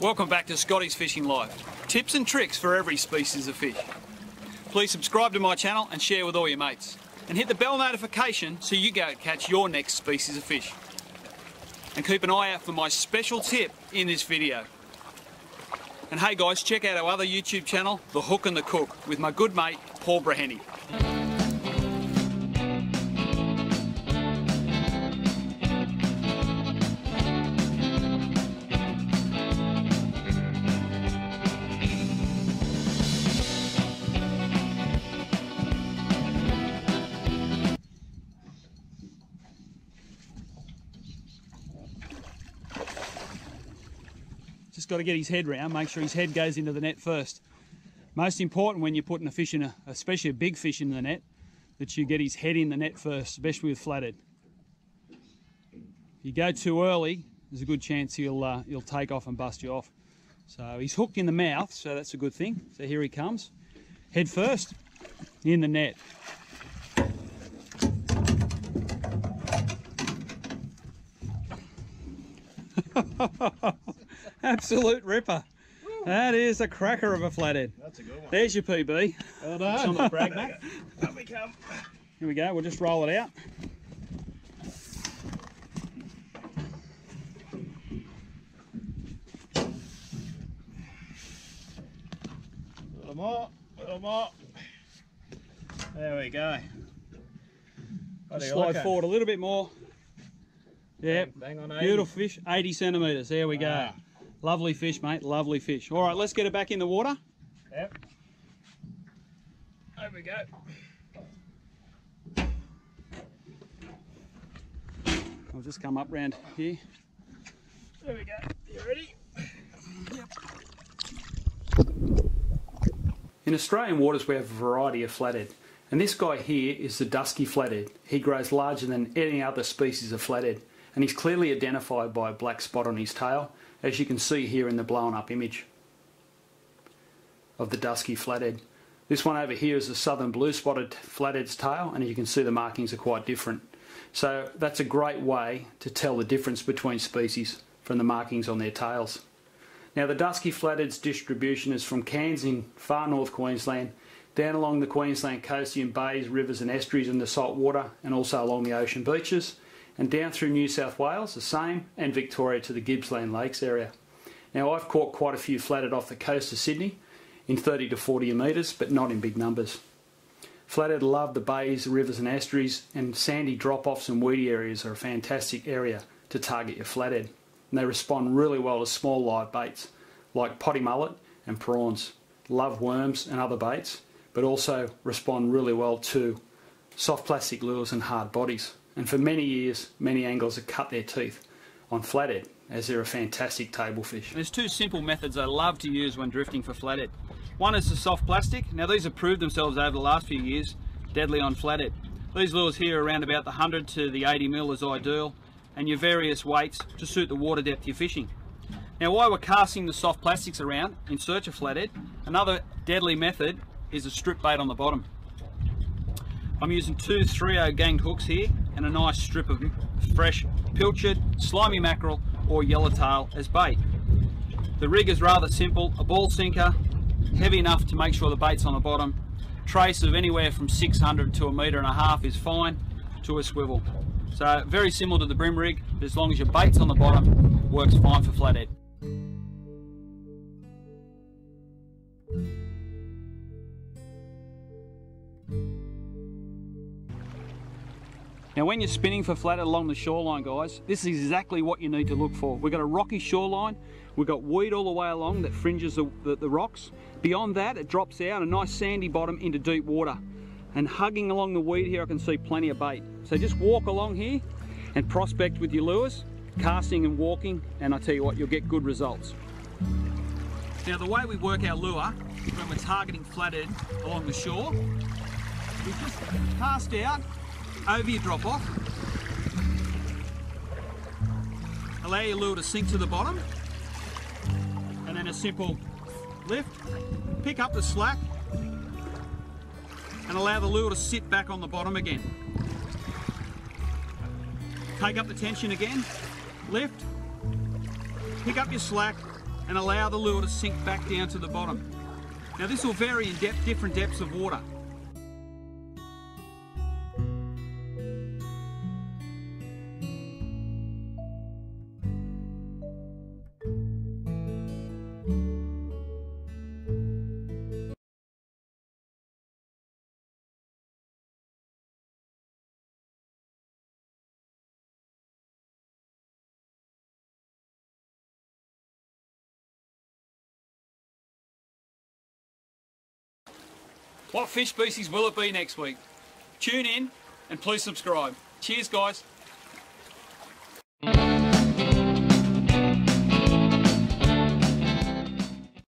Welcome back to Scotty's Fishing Life. Tips and tricks for every species of fish. Please subscribe to my channel and share with all your mates. And hit the bell notification so you go catch your next species of fish. And keep an eye out for my special tip in this video. And hey guys, check out our other YouTube channel, The Hook and the Cook, with my good mate, Paul Breheny. Just got to get his head round, make sure his head goes into the net first. Most important when you're putting a fish in, a, especially a big fish in the net, that you get his head in the net first, especially with flathead. If you go too early, there's a good chance he'll, uh, he'll take off and bust you off. So he's hooked in the mouth, so that's a good thing. So here he comes. Head first, in the net. Absolute ripper. That is a cracker of a flathead. That's a good one. There's your PB. Well It's on done. the brag back. Up we come. Here we go. We'll just roll it out. A little more. A little more. There we go. What do Slide reckon? forward a little bit more. Yep. Bang on Beautiful fish. 80 centimetres. There we go. Ah. Lovely fish, mate. Lovely fish. All right, let's get it back in the water. Yep. There we go. I'll just come up round here. There we go. You ready? In Australian waters, we have a variety of flathead. And this guy here is the dusky flathead. He grows larger than any other species of flathead. And he's clearly identified by a black spot on his tail, as you can see here in the blown up image of the dusky flathead. This one over here is a southern blue spotted flathead's tail, and you can see the markings are quite different. So that's a great way to tell the difference between species from the markings on their tails. Now the dusky flathead's distribution is from Cairns in far north Queensland, down along the Queensland coast in bays, rivers and estuaries in the salt water and also along the ocean beaches, and down through New South Wales, the same, and Victoria to the Gippsland Lakes area. Now I've caught quite a few flathead off the coast of Sydney in 30 to 40 metres, but not in big numbers. Flathead love the bays, rivers and estuaries, and sandy drop-offs and weedy areas are a fantastic area to target your flathead. And they respond really well to small live baits like poddy mullet and prawns. Love worms and other baits, but also respond really well to soft plastic lures and hard bodies. And for many years, many anglers have cut their teeth on flathead as they're a fantastic table fish. There's two simple methods I love to use when drifting for flathead. One is the soft plastic. Now these have proved themselves over the last few years deadly on flathead. These lures here are around about the 100 to the 80 mil is ideal and your various weights to suit the water depth you're fishing. Now while we're casting the soft plastics around in search of flathead, another deadly method is a strip bait on the bottom. I'm using two 3 ganged hooks here and a nice strip of fresh pilchard, slimy mackerel or yellowtail as bait. The rig is rather simple, a ball sinker, heavy enough to make sure the bait's on the bottom. Trace of anywhere from 600 to a metre and a half is fine to a swivel. So very similar to the bream rig, but as long as your bait's on the bottom, works fine for flathead. You're spinning for flathead along the shoreline guys, this is exactly what you need to look for. We've got a rocky shoreline, we've got weed all the way along that fringes the, the, the rocks. Beyond that it drops out a nice sandy bottom into deep water. And hugging along the weed here I can see plenty of bait. So just walk along here and prospect with your lures, casting and walking, and I tell you what, you'll get good results. Now the way we work our lure when we're targeting flathead along the shore, we just cast out over your drop off. Allow your lure to sink to the bottom. And then a simple lift, pick up the slack and allow the lure to sit back on the bottom again. Take up the tension again, lift, pick up your slack and allow the lure to sink back down to the bottom. Now this will vary in depth, different depths of water. What fish species will it be next week? Tune in and please subscribe. Cheers guys.